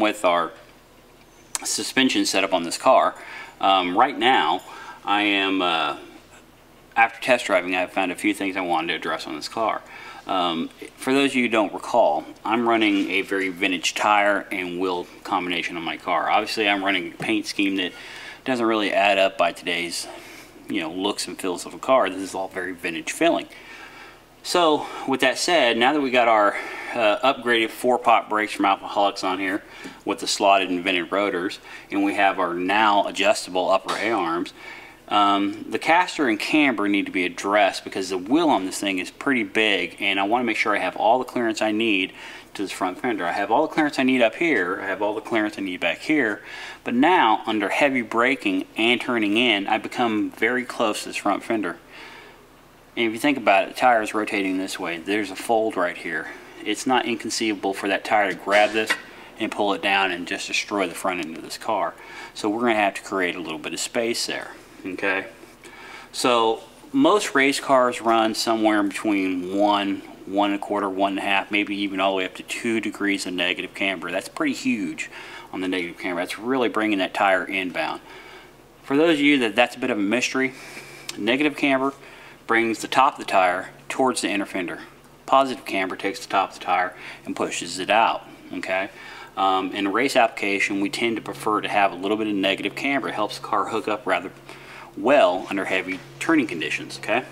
With our suspension setup on this car. Um, right now, I am, uh, after test driving, I found a few things I wanted to address on this car. Um, for those of you who don't recall, I'm running a very vintage tire and wheel combination on my car. Obviously, I'm running a paint scheme that doesn't really add up by today's, you know, looks and feels of a car. This is all very vintage feeling. So, with that said, now that we got our uh, upgraded four-pot brakes from Alfaholics on here with the slotted and vented rotors, and we have our now adjustable upper A-arms, um, the caster and camber need to be addressed because the wheel on this thing is pretty big and I want to make sure I have all the clearance I need to this front fender. I have all the clearance I need up here, I have all the clearance I need back here, but now under heavy braking and turning in, I become very close to this front fender. And if you think about it, the tire is rotating this way. There's a fold right here. It's not inconceivable for that tire to grab this and pull it down and just destroy the front end of this car. So we're going to have to create a little bit of space there. Okay. So most race cars run somewhere between one, one and a quarter, one and a half, maybe even all the way up to two degrees of negative camber. That's pretty huge on the negative camber. That's really bringing that tire inbound. For those of you that that's a bit of a mystery, negative camber brings the top of the tire towards the inner fender. Positive camber takes the top of the tire and pushes it out. Okay. Um, in a race application, we tend to prefer to have a little bit of negative camber. It helps the car hook up rather well under heavy turning conditions. Okay.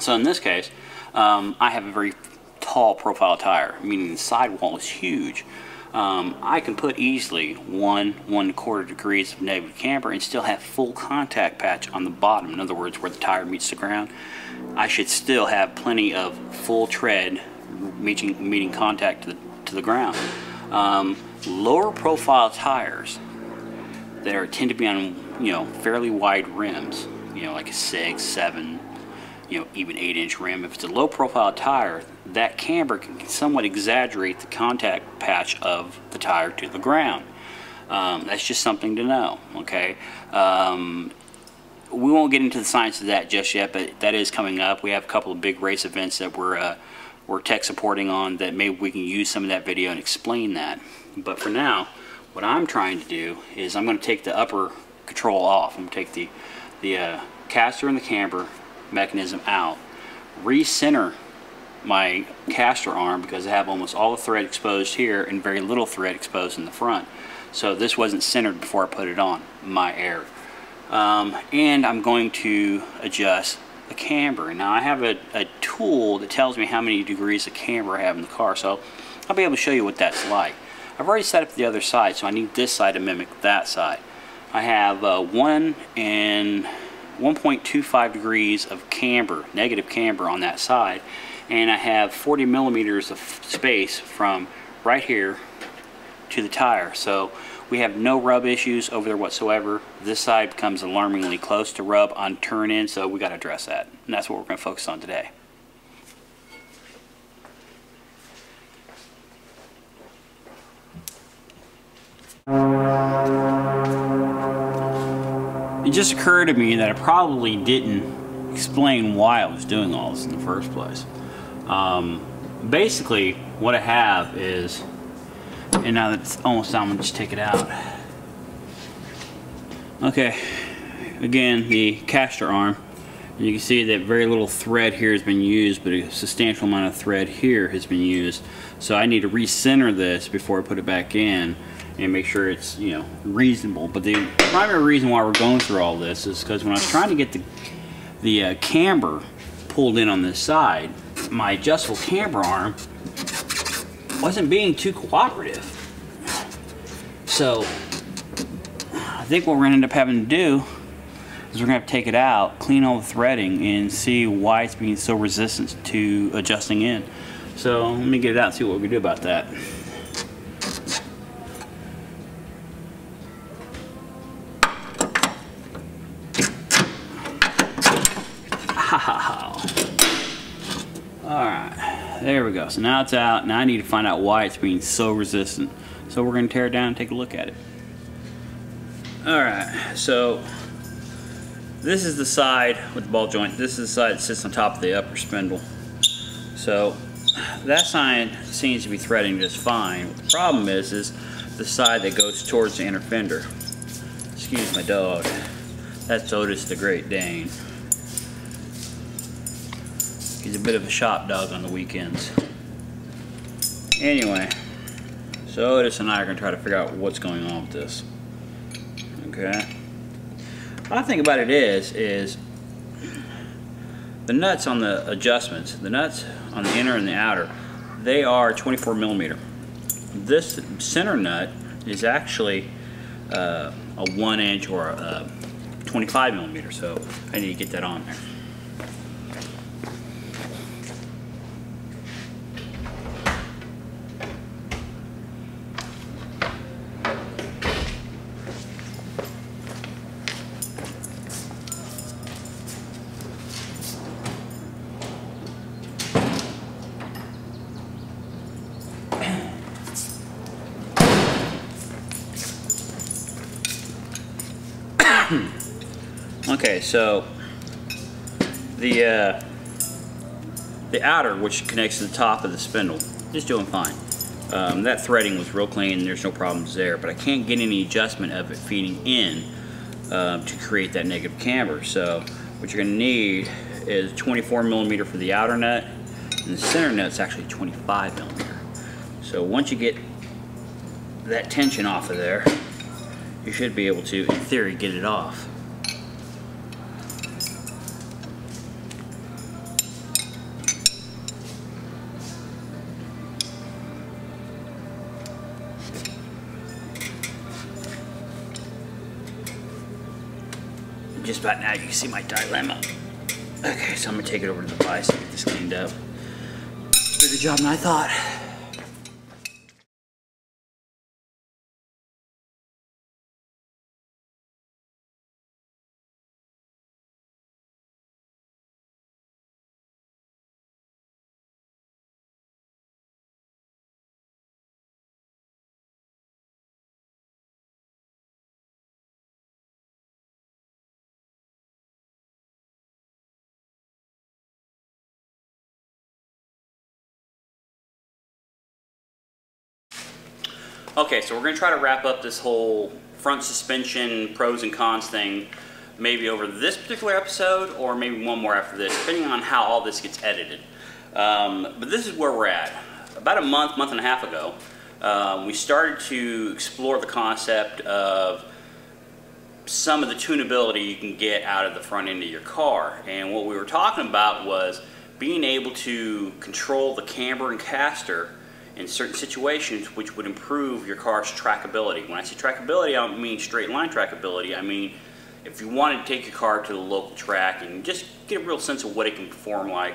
So in this case, um, I have a very tall profile tire, meaning the sidewall is huge. Um, I can put easily one, one quarter degrees of negative camber and still have full contact patch on the bottom. In other words, where the tire meets the ground, I should still have plenty of full tread meeting, meeting contact to the, to the ground. Um, lower profile tires that are tend to be on you know fairly wide rims, you know like a six, seven, you know even eight inch rim. If it's a low profile tire, that camber can somewhat exaggerate the contact patch of the tire to the ground. Um, that's just something to know. Okay. Um, we won't get into the science of that just yet, but that is coming up. We have a couple of big race events that we're uh, we're tech supporting on that maybe we can use some of that video and explain that. But for now, what I'm trying to do is I'm going to take the upper control off. I'm going to take the the uh, caster and the camber mechanism out, recenter my caster arm because I have almost all the thread exposed here and very little thread exposed in the front. So this wasn't centered before I put it on, my error. Um, and I'm going to adjust the camber. Now I have a, a, tool that tells me how many degrees of camber I have in the car, so I'll be able to show you what that's like. I've already set up the other side, so I need this side to mimic that side. I have uh, 1 and 1.25 degrees of camber, negative camber on that side, and I have 40 millimeters of space from right here to the tire. So we have no rub issues over there whatsoever. This side becomes alarmingly close to rub on turn in, so we got to address that. And that's what we're going to focus on today. It just occurred to me that I probably didn't explain why I was doing all this in the first place. Um, basically, what I have is, and now that it's almost done, I'm to just take it out. Okay, again, the caster arm. You can see that very little thread here has been used, but a substantial amount of thread here has been used. So I need to recenter this before I put it back in and make sure it's, you know, reasonable. But the primary reason why we're going through all this is because when I was trying to get the, the uh, camber pulled in on this side, my adjustable camber arm wasn't being too cooperative. So I think what we're gonna end up having to do is we're gonna have to take it out, clean all the threading and see why it's being so resistant to adjusting in. So let me get it out and see what we can do about that. So now it's out. Now I need to find out why it's being so resistant. So we're going to tear it down and take a look at it. Alright, so this is the side with the ball joint. This is the side that sits on top of the upper spindle. So that side seems to be threading just fine. The problem is, is the side that goes towards the inner fender. Excuse my dog. That's Otis the Great Dane. He's a bit of a shop dog on the weekends. Anyway, so Otis and I are going to try to figure out what's going on with this. Okay. What I think about it is, is the nuts on the adjustments, the nuts on the inner and the outer, they are 24 millimeter. This center nut is actually uh, a one inch or a 25 millimeter, so I need to get that on there. okay, so the uh, the outer, which connects to the top of the spindle, is doing fine. Um, that threading was real clean, there's no problems there, but I can't get any adjustment of it feeding in uh, to create that negative camber. So what you're gonna need is 24 millimeter for the outer nut, and the center nut's actually 25 millimeter. So once you get that tension off of there, you should be able to, in theory, get it off. just about now you can see my dilemma. Okay, so I'm gonna take it over to the vise and get this cleaned up. Bigger job than I thought. Okay, so we're going to try to wrap up this whole front suspension pros and cons thing maybe over this particular episode or maybe one more after this, depending on how all this gets edited. Um, but this is where we're at. About a month, month and a half ago, um, we started to explore the concept of some of the tunability you can get out of the front end of your car. And what we were talking about was being able to control the camber and caster in certain situations which would improve your car's trackability. When I say trackability, I don't mean straight line trackability. I mean if you wanted to take your car to the local track and just get a real sense of what it can perform like,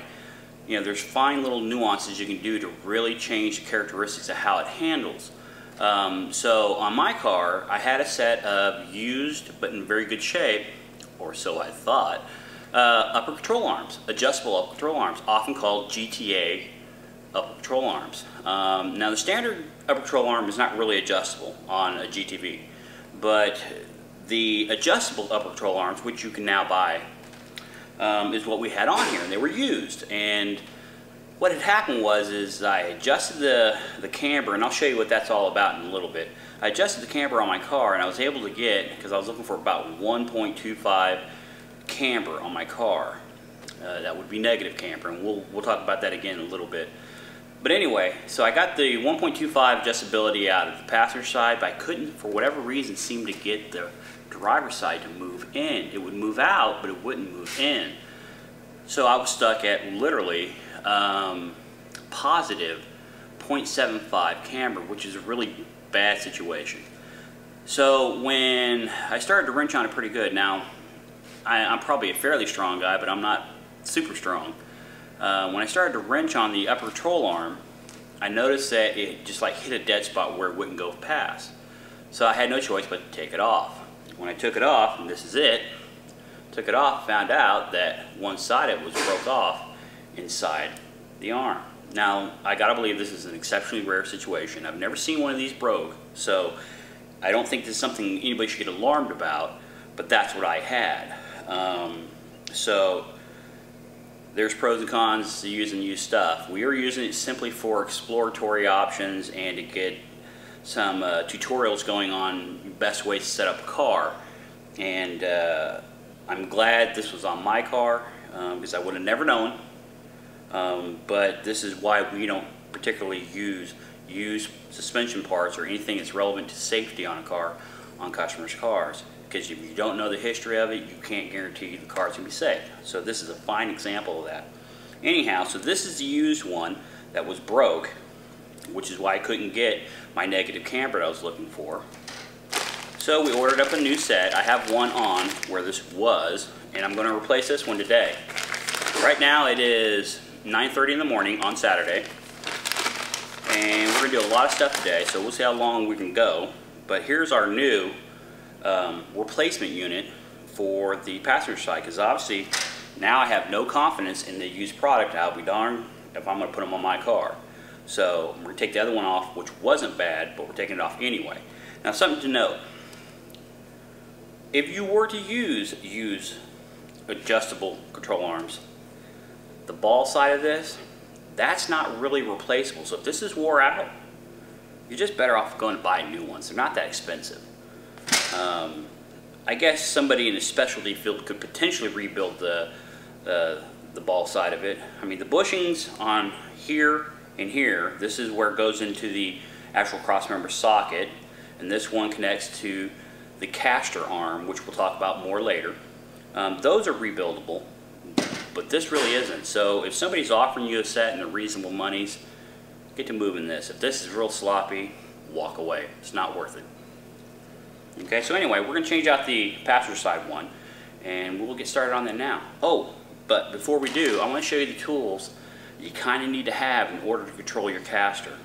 you know, there's fine little nuances you can do to really change the characteristics of how it handles. Um, so on my car, I had a set of used but in very good shape, or so I thought, uh, upper control arms, adjustable upper control arms, often called GTA upper control arms. Um, now the standard upper control arm is not really adjustable on a GTV, but the adjustable upper control arms, which you can now buy, um, is what we had on here, and they were used. And what had happened was is I adjusted the, the camber, and I'll show you what that's all about in a little bit. I adjusted the camber on my car, and I was able to get, because I was looking for about 1.25 camber on my car. Uh, that would be negative camber, and we'll, we'll talk about that again in a little bit. But anyway, so I got the 1.25 adjustability out of the passenger side, but I couldn't, for whatever reason, seem to get the driver's side to move in. It would move out, but it wouldn't move in. So I was stuck at literally um, positive 0.75 camber, which is a really bad situation. So when I started to wrench on it pretty good, now I, am probably a fairly strong guy, but I'm not super strong. Uh, when I started to wrench on the upper control arm, I noticed that it just like hit a dead spot where it wouldn't go past. So I had no choice but to take it off. When I took it off, and this is it, took it off, found out that one side of it was broke off inside the arm. Now, I gotta believe this is an exceptionally rare situation. I've never seen one of these broke, so I don't think this is something anybody should get alarmed about, but that's what I had. Um, so there's pros and cons to using used stuff. We are using it simply for exploratory options and to get some uh, tutorials going on best ways to set up a car. And uh, I'm glad this was on my car because um, I would have never known. Um, but this is why we don't particularly use use suspension parts or anything that's relevant to safety on a car on customers' cars because if you don't know the history of it, you can't guarantee the car's going to be safe. So this is a fine example of that. Anyhow, so this is the used one that was broke, which is why I couldn't get my negative camber I was looking for. So we ordered up a new set. I have one on where this was, and I'm going to replace this one today. Right now it is 9.30 in the morning on Saturday, and we're going to do a lot of stuff today, so we'll see how long we can go. But here's our new um, replacement unit for the passenger side because obviously now I have no confidence in the used product. I'll be darned if I'm going to put them on my car. So I'm going to take the other one off, which wasn't bad, but we're taking it off anyway. Now something to note. If you were to use use adjustable control arms, the ball side of this, that's not really replaceable. So if this is wore out, you're just better off going to buy new ones. They're not that expensive. Um, I guess somebody in a specialty field could potentially rebuild the, the ball side of it. I mean, the bushings on here and here, this is where it goes into the actual crossmember socket, and this one connects to the caster arm, which we'll talk about more later. Um, those are rebuildable, but this really isn't. So if somebody's offering you a set and the reasonable monies, get to moving this. If this is real sloppy, walk away. It's not worth it. Okay, so anyway, we're going to change out the passenger side one, and we'll get started on that now. Oh, but before we do, I want to show you the tools you kind of need to have in order to control your caster.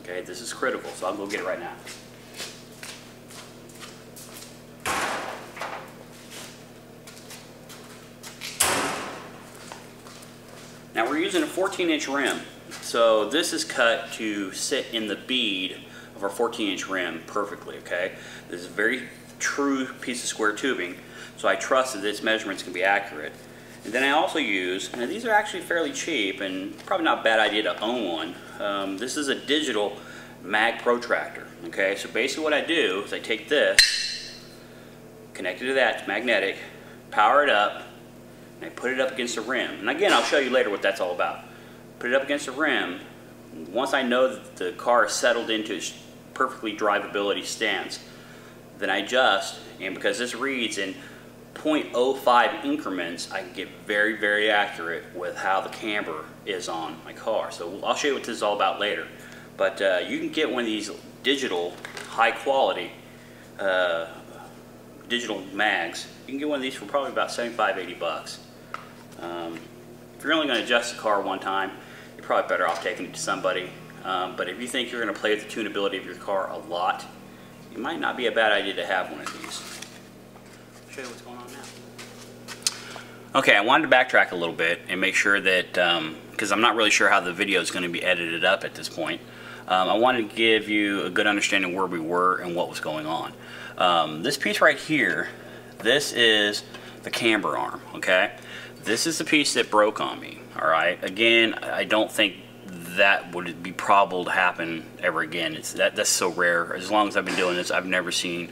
Okay, this is critical, so I'll go get it right now. Now we're using a 14 inch rim. So this is cut to sit in the bead of our 14 inch rim perfectly, okay? This is a very true piece of square tubing, so I trust that its measurements can be accurate. And then I also use, and these are actually fairly cheap and probably not a bad idea to own one. Um, this is a digital mag protractor, okay? So basically what I do is I take this, connect it to that, it's magnetic, power it up, and I put it up against the rim. And again, I'll show you later what that's all about. Put it up against the rim. Once I know that the car is settled into its perfectly drivability stance, then I adjust, and because this reads in 0.05 increments, I can get very, very accurate with how the camber is on my car. So I'll show you what this is all about later. But uh, you can get one of these digital, high quality, uh, digital mags. You can get one of these for probably about 75, 80 bucks. Um, if you're only going to adjust the car one time, you're probably better off taking it to somebody. Um, but if you think you're going to play with the tunability of your car a lot, it might not be a bad idea to have one of these. I'll show you what's going on now. Okay, I wanted to backtrack a little bit and make sure that, because um, I'm not really sure how the video is going to be edited up at this point, um, I wanted to give you a good understanding where we were and what was going on. Um, this piece right here, this is the camber arm, okay? This is the piece that broke on me, all right? Again, I don't think that would be probable to happen ever again. It's that that's so rare. As long as I've been doing this, I've never seen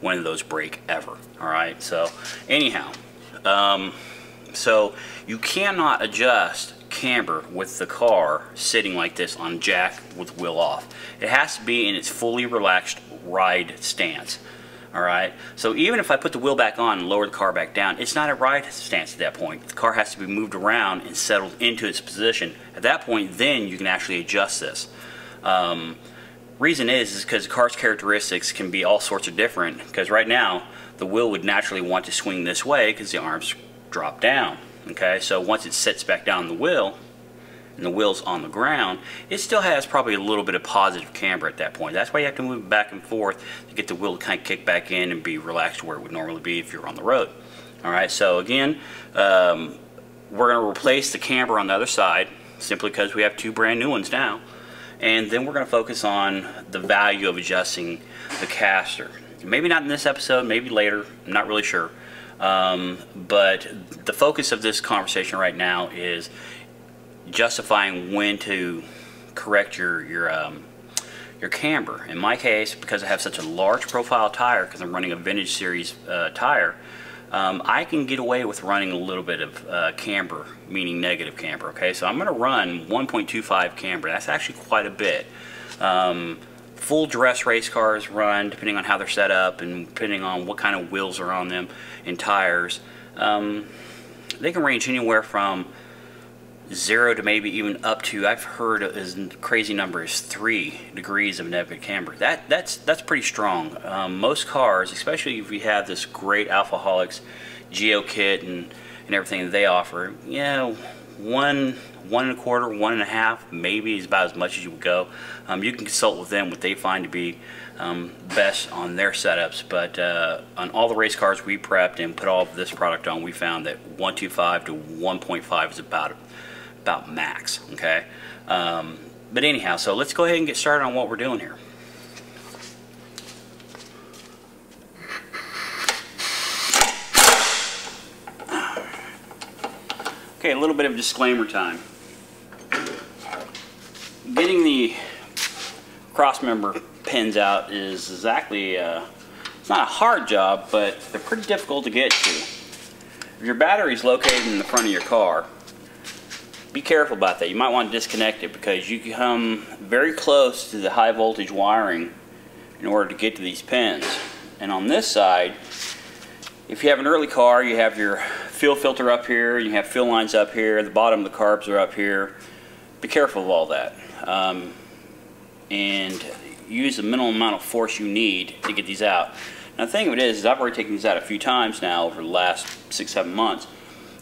one of those break ever. All right. So anyhow, um, so you cannot adjust camber with the car sitting like this on jack with wheel off. It has to be in its fully relaxed ride stance. All right. So even if I put the wheel back on and lower the car back down, it's not a ride stance at that point. The car has to be moved around and settled into its position. At that point, then you can actually adjust this. Um, reason is is because the car's characteristics can be all sorts of different. Because right now, the wheel would naturally want to swing this way because the arms drop down. Okay. So once it sits back down the wheel, and the wheel's on the ground, it still has probably a little bit of positive camber at that point. That's why you have to move back and forth to get the wheel to kind of kick back in and be relaxed where it would normally be if you're on the road. All right, so again, um, we're going to replace the camber on the other side simply because we have two brand new ones now. And then we're going to focus on the value of adjusting the caster. Maybe not in this episode, maybe later, I'm not really sure. Um, but the focus of this conversation right now is justifying when to correct your your um, your camber. In my case, because I have such a large profile tire, because I'm running a vintage series uh, tire, um, I can get away with running a little bit of uh, camber, meaning negative camber. Okay, so I'm going to run 1.25 camber. That's actually quite a bit. Um, full dress race cars run, depending on how they're set up and depending on what kind of wheels are on them and tires. Um, they can range anywhere from zero to maybe even up to I've heard as crazy numbers three degrees of negative camber. That that's that's pretty strong. Um, most cars, especially if you have this great Alfaholics Geo kit and and everything that they offer, you know, one one and a quarter, one and a half, maybe is about as much as you would go. Um, you can consult with them what they find to be um, best on their setups. But uh, on all the race cars we prepped and put all of this product on, we found that 125 to 1.5 is about about max, okay? Um, but anyhow, so let's go ahead and get started on what we're doing here. Okay, a little bit of disclaimer time. Getting the cross member pins out is exactly, uh, it's not a hard job, but they're pretty difficult to get to. If your battery is located in the front of your car, be careful about that. You might want to disconnect it because you come very close to the high voltage wiring in order to get to these pins. And on this side, if you have an early car, you have your fuel filter up here, you have fuel lines up here, the bottom of the carbs are up here. Be careful of all that. Um, and use the minimum amount of force you need to get these out. Now the thing of it is, is I've already taken these out a few times now over the last six, seven months.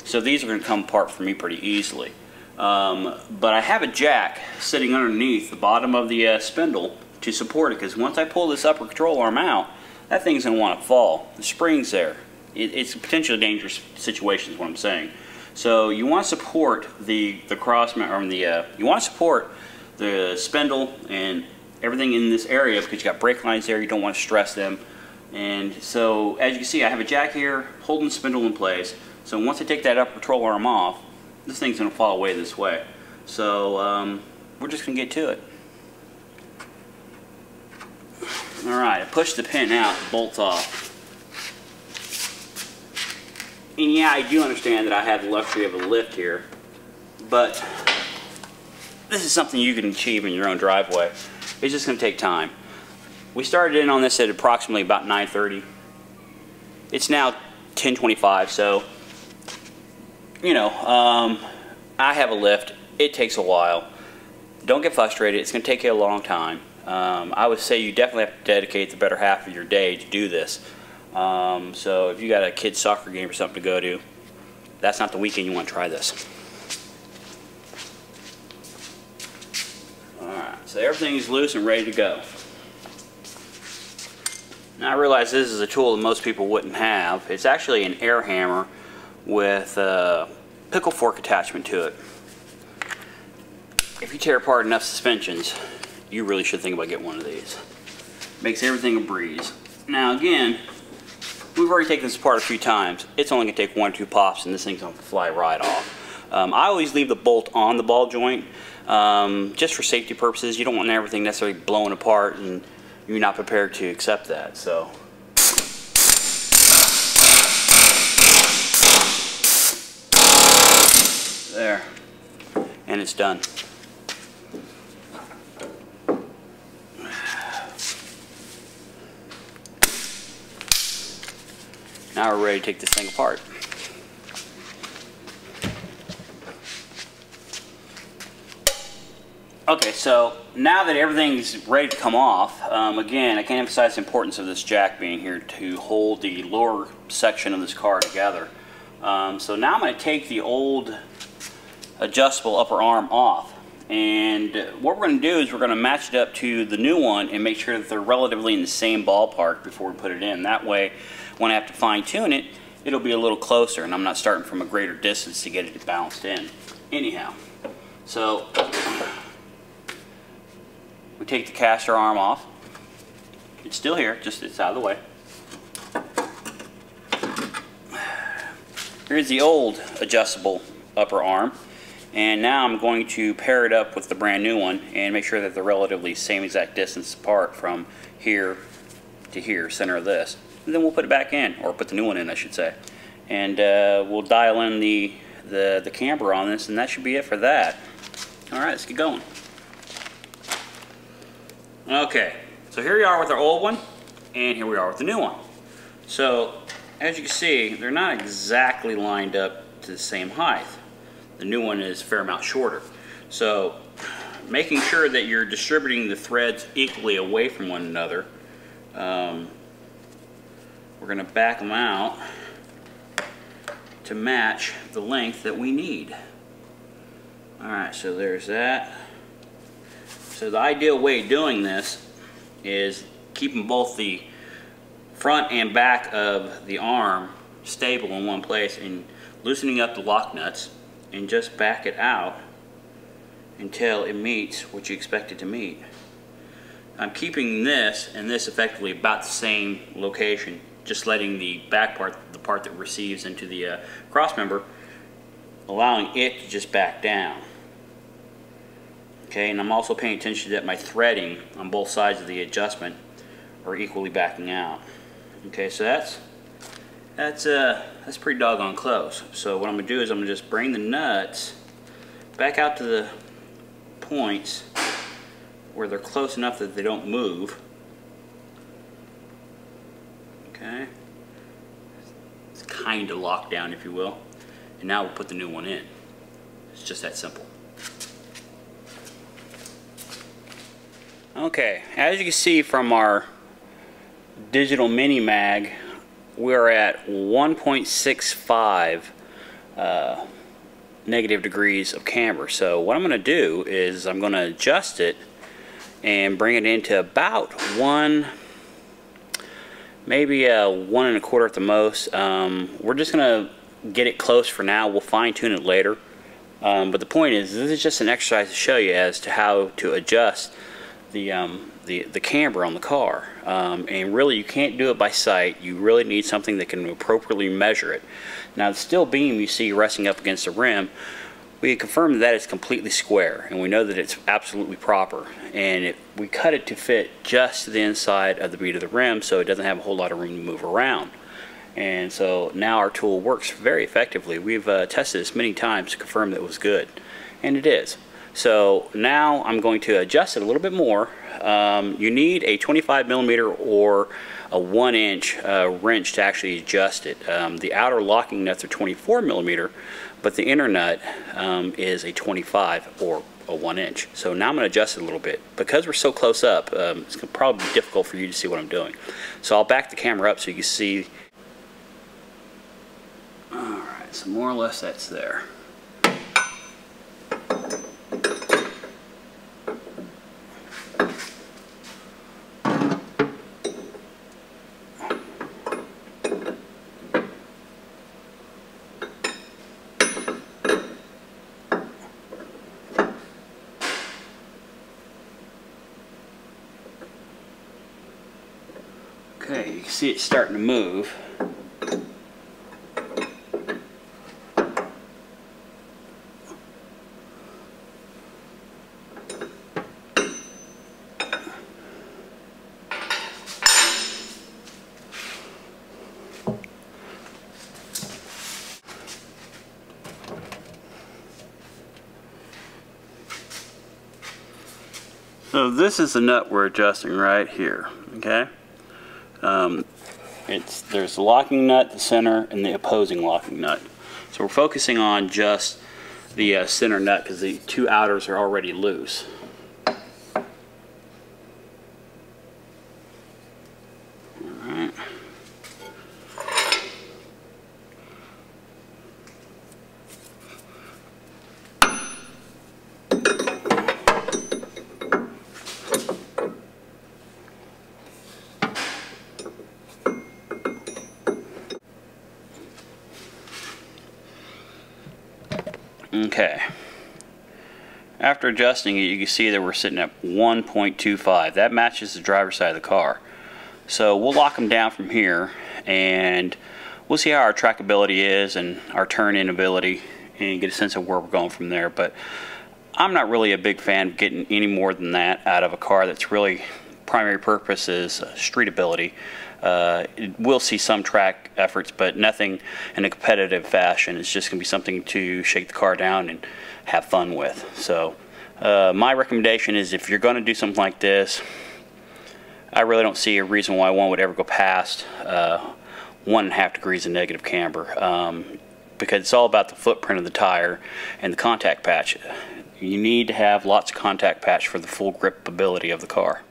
So these are going to come apart for me pretty easily. Um, but I have a jack sitting underneath the bottom of the uh, spindle to support it because once I pull this upper control arm out, that thing's going to want to fall. The spring's there. It, it's a potentially dangerous situation is what I'm saying. So you want to support the, the cross, or the, uh, you want to support the spindle and everything in this area because you got brake lines there, you don't want to stress them. And so as you can see, I have a jack here holding the spindle in place. So once I take that upper control arm off, this thing's going to fall away this way. So um, we're just going to get to it. Alright, I push the pin out, bolt's off. And yeah, I do understand that I have the luxury of a lift here, but this is something you can achieve in your own driveway. It's just going to take time. We started in on this at approximately about 9.30. It's now 10.25, so you know, um, I have a lift. It takes a while. Don't get frustrated. It's going to take you a long time. Um, I would say you definitely have to dedicate the better half of your day to do this. Um, so if you got a kid's soccer game or something to go to, that's not the weekend you want to try this. Alright, so everything is loose and ready to go. Now I realize this is a tool that most people wouldn't have. It's actually an air hammer with a pickle fork attachment to it. If you tear apart enough suspensions, you really should think about getting one of these. Makes everything a breeze. Now again, we've already taken this apart a few times. It's only going to take one or two pops and this thing's going to fly right off. Um, I always leave the bolt on the ball joint um, just for safety purposes. You don't want everything necessarily blown apart and you're not prepared to accept that. So There. And it's done. Now we're ready to take this thing apart. Okay, so now that everything's ready to come off, um, again, I can't emphasize the importance of this jack being here to hold the lower section of this car together. Um, so now I'm going to take the old adjustable upper arm off. And what we're going to do is we're going to match it up to the new one and make sure that they're relatively in the same ballpark before we put it in. That way, when I have to fine tune it, it'll be a little closer and I'm not starting from a greater distance to get it balanced in. Anyhow, so we take the caster arm off. It's still here, just it's out of the way. Here's the old adjustable upper arm. And now I'm going to pair it up with the brand new one and make sure that they're relatively same exact distance apart from here to here, center of this. And then we'll put it back in, or put the new one in, I should say. And uh, we'll dial in the, the, the camber on this, and that should be it for that. All right, let's get going. Okay, so here we are with our old one, and here we are with the new one. So, as you can see, they're not exactly lined up to the same height. The new one is a fair amount shorter. So, making sure that you're distributing the threads equally away from one another, um, we're going to back them out to match the length that we need. Alright, so there's that. So the ideal way of doing this is keeping both the front and back of the arm stable in one place and loosening up the lock nuts and just back it out until it meets what you expect it to meet. I'm keeping this and this effectively about the same location, just letting the back part, the part that receives into the uh, cross member, allowing it to just back down. Okay, and I'm also paying attention that my threading on both sides of the adjustment are equally backing out. Okay, so that's that's uh that's pretty doggone close. So what I'm gonna do is I'm gonna just bring the nuts back out to the points where they're close enough that they don't move. Okay, it's kind of locked down, if you will. And now we'll put the new one in. It's just that simple. Okay, as you can see from our digital mini mag, we're at 1.65 uh, negative degrees of camber. So what I'm going to do is I'm going to adjust it and bring it into about one, maybe a one and a quarter at the most. Um, we're just going to get it close for now. We'll fine tune it later. Um, but the point is, this is just an exercise to show you as to how to adjust the, um, the, the camber on the car. Um, and really, you can't do it by sight. You really need something that can appropriately measure it. Now, the steel beam you see resting up against the rim, we confirmed that it's completely square, and we know that it's absolutely proper. And it, we cut it to fit just to the inside of the bead of the rim, so it doesn't have a whole lot of room to move around. And so now our tool works very effectively. We've uh, tested this many times to confirm that it was good, and it is. So now I'm going to adjust it a little bit more. Um, you need a 25 millimeter or a one inch uh, wrench to actually adjust it. Um, the outer locking nuts are 24 millimeter, but the inner nut um, is a 25 or a one inch. So now I'm going to adjust it a little bit. Because we're so close up, um, it's to probably be difficult for you to see what I'm doing. So I'll back the camera up so you can see. Alright, so more or less that's there. Okay, you can see it's starting to move. So this is the nut we're adjusting right here, okay? Um, it's there's the locking nut, the center, and the opposing locking nut. So we're focusing on just the uh, center nut because the two outers are already loose. Alright. Okay. After adjusting it, you can see that we're sitting at 1.25. That matches the driver's side of the car. So we'll lock them down from here and we'll see how our trackability is and our turn-in ability and get a sense of where we're going from there. But I'm not really a big fan of getting any more than that out of a car that's really primary purpose is uh, street ability. Uh, we'll see some track efforts, but nothing in a competitive fashion. It's just going to be something to shake the car down and have fun with. So, uh, my recommendation is if you're going to do something like this, I really don't see a reason why one would ever go past uh, one and a half degrees of negative camber um, because it's all about the footprint of the tire and the contact patch. You need to have lots of contact patch for the full grip ability of the car.